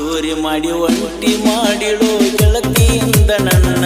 ಚೋರಿ ಮಾಡಿ ಒಟ್ಟಿ ಮಾಡಿಳು ಗೆಳತಿಯಿಂದ ನನ್ನ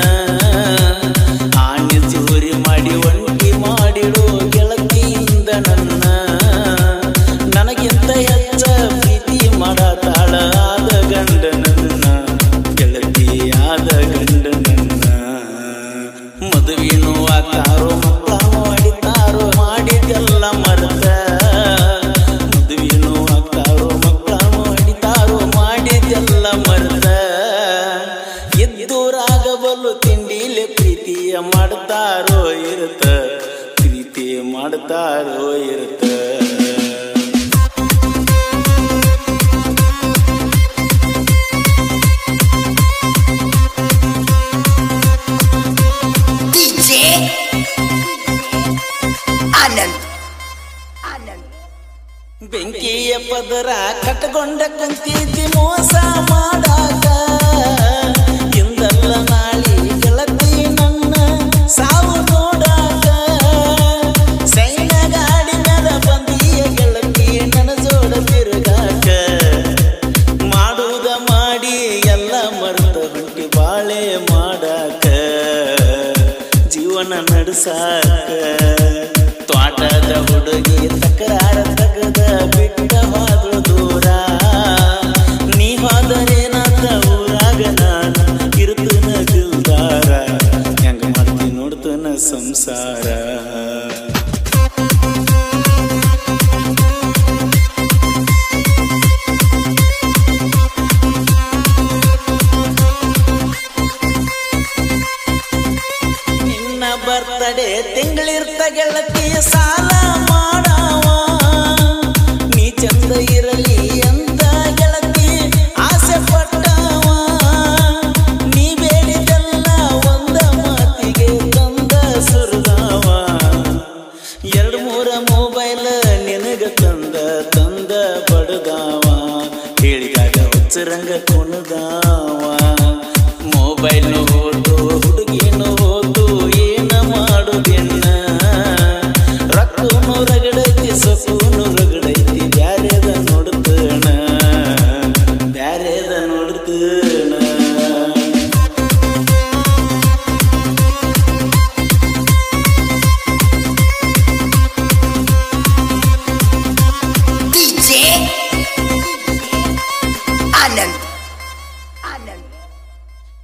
ಬೆಂಕಿಯ ಪದರ ಕಟ್ಕೊಂಡ ಕುಂತಿದ್ದಿ ಮೋಸ ಮಾಡಾಕ ಇಂದಲ್ಲ ನಾಳಿ ಗೆಳತಿ ನನ್ನ ಸಾವು ನೋಡಾಕ ಸೈನ ಗಾಡಿ ಮ್ಯಾಲ ಬಂದಿಯ ಗೆಳತಿ ನನ್ನ ಜೋಡ ತಿರುಗಾಕ ಮಾಡುವುದ ಮಾಡಿ ಎಲ್ಲ ಮರೆತ ಹೊಂಟಿ ಬಾಳೆ ಮಾಡಾಕ ಜೀವನ ನಡೆಸಾಕ ಬರ್ತಡೆ ತಿಂಗಳಿರ್ತ ಗೆಳತಿ ಸಾಲ ಮಾಡವ. ನೀ ಚಂದ ಇರಲಿ ಅಂತ ಗೆಳತಿ ಆಸೆ ಪಟ್ಟವ. ನೀ ಬೇಡಿದಲ್ಲ ಒಂದ ಮಾತಿಗೆ ತಂದ ಸುರದವ. ಎರಡು ಮೂರ ಮೊಬೈಲ್ ನಿನಗ ತಂದ ತಂದ ಬಡದಾವ. ಹೇಳಿದಾಗ ಹುಚ್ಚರಂಗ ಕೊನದಾವ ಮೊಬೈಲ್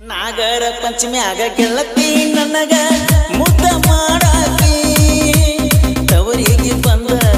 ನಾಗರ ಪಂಚಮ್ಯಾಗ ಗೆಳತಿ ನನಗ ಮುದ್ದ ಮಾಡಾಕಿ ತವರಿಗೆ ಬಂದರ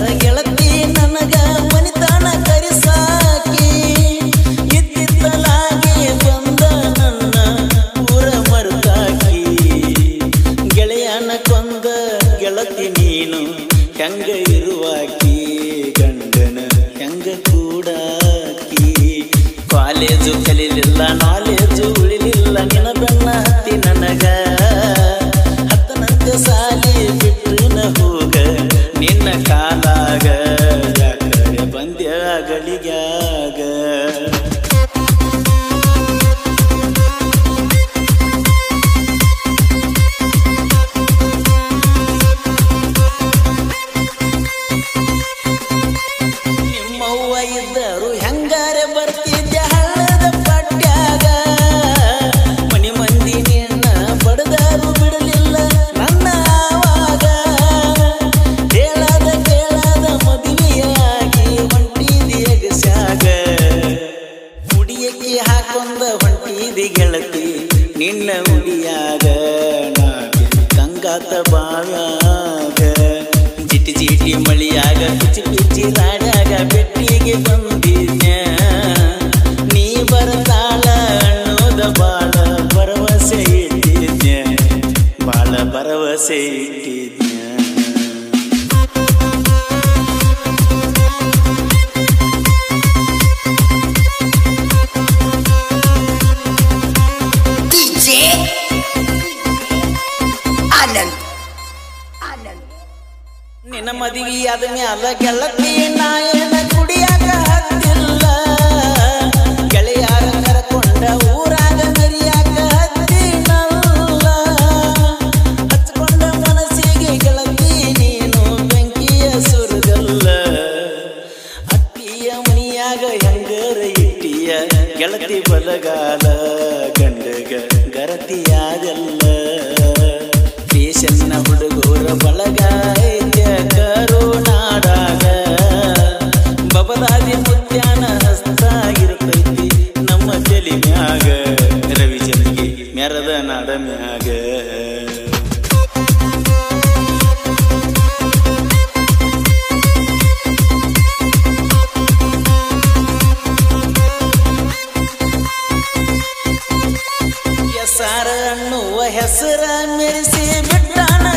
ಇದ್ದರು ಹೆಂಗಾರೆ ಬರ್ತಿದ್ದೆ ಹಳ್ಳದ ಪಟ್ಟ್ಯಾಗ ಮನಿ ಮಂದಿ ನಿನ್ನ ಬಡದಾರು ಬಿಡಲಿಲ್ಲ ನನ್ನ ಆವಾಗ. ಹೇಳದ ಕೇಳದ ಮದುವೆಯಾಗಿ ಹೊಂಟಿದಿ ಸಾಗ. ಮುಡಿಯಕ್ಕೆ ಹಾಕೊಂದ ಹೊಂಟಿದಿ ಗೆಳತಿ ನಿನ್ನ ಉಡಿಯಾಗ ನಾಗೆ ತಂಗಾತ ಬಾವ್ಯಾಗ ಜಿಟಿ ಜಿಟಿ ಮಳಿಯಾಗ. ನಿನ್ನ ಮದುವೆ ಆದ ಮ್ಯಾಲ ಗೆಳತಿ ನಾಯನ ಕುಡಿಯಾಕ ಹತ್ತಿಲ್ಲ ಗೆಳೆಯಾರ ಕರಕೊಂಡ ಊರಾಗ ಮೆರಿಯಾಕ ಹತ್ತಿನಲ್ಲ ಹಚ್ಕೊಂಡ ಮನಸ್ಸಿಗೆ ಗೆಳತಿ ನೀನು ಬೆಂಕಿಯ ಸುರಗಲ್ಲ. ಅತ್ತಿಯ ಮನಿಯಾಗ ಹೆಂಗರ ಇಟ್ಟಿಯ ಗೆಳತಿ ಗೆಳತಿಯಾದಲ್ಲ ಅನ್ನುವ ಹೆಸರ ಮೆರೆಸಿ ಬಿಟ್ಟಾನ.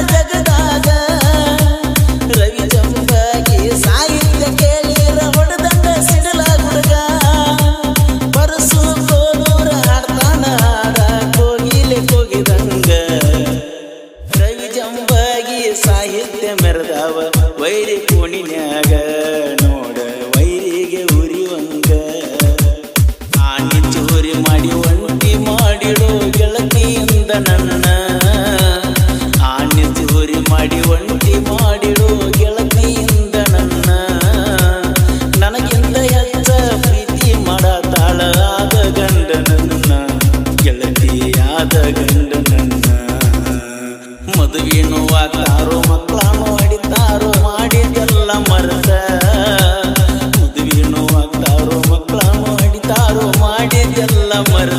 அமர்